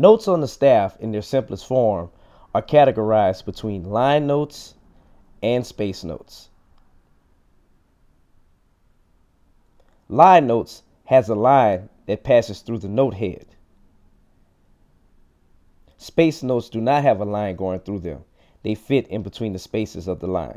Notes on the staff, in their simplest form, are categorized between line notes and space notes. Line notes has a line that passes through the note head. Space notes do not have a line going through them. They fit in between the spaces of the line.